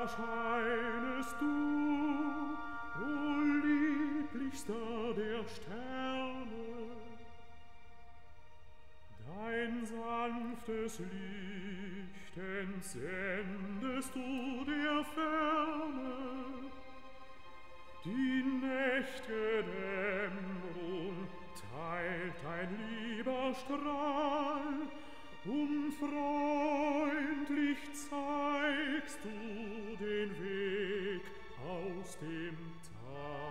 Da scheinest du, o lieblichster der Sterne, dein sanftes Licht entsendest du der Ferne, die Nächte Dämmerung teilt ein lieber Strahl, und freundlich zeigst du den Weg aus dem Tal.